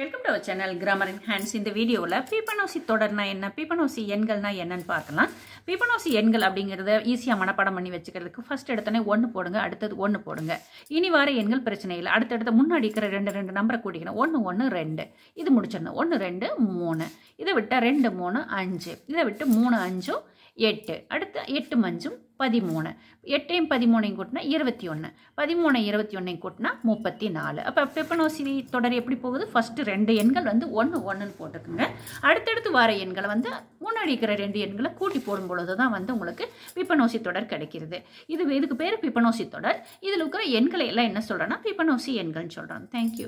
Welcome to our channel grammar in hands இந்த வீடியோவில் பீப்பனோசி தொடர்னா என்ன பீப்பனோசி எண்கள்னா என்னன்னு பார்க்கலாம். பீப்பனோசி எண்கள் அப்படிங்கிறத ஈஸியாக மனப்பாடம் பண்ணி வச்சுக்கிறதுக்கு ஃபஸ்ட் எடுத்தோடனே ஒன்று போடுங்க அடுத்தது ஒன்று போடுங்க. இனி வார எண்கள் பிரச்சனை இல்லை. அடுத்தடுத்த முன்னாடி இருக்கிற ரெண்டு ரெண்டு நம்பரை கூட்டிக்கணும். ஒன்று ஒன்று ரெண்டு. இது முடிச்சிடணும். ஒன்று ரெண்டு மூணு. இதை விட்டால் ரெண்டு மூணு அஞ்சு. இதை விட்டு மூணு அஞ்சும் எட்டு. அடுத்து எட்டு மஞ்சும் பதிமூணு. எட்டையும் பதிமூணையும் கூட்டினா இருபத்தி ஒன்று பதிமூணு இருபத்தி ஒன்றையும் கூட்டினா முப்பத்தி நாலு அப்போ பெப்பனோசி தொடர் எப்படி போகுது? ஃபஸ்ட்டு ரெண்டு எண்கள் வந்து ஒன்று ஒன்றுன்னு போட்டுக்குங்க. அடுத்தடுத்து வர எண்களை வந்து முன்னாடி இருக்கிற ரெண்டு எண்களை கூட்டி போடும் பொழுது தான் வந்து உங்களுக்கு பிப்பனோசி தொடர் கிடைக்கிறது. இது இதுக்கு பேர் பிப்பனோசி தொடர். இதில் இருக்கிற எண்களை எல்லாம் என்ன சொல்கிறேன்னா பிப்பனோசி எண்கள்னு சொல்கிறோம் தேங்க்யூ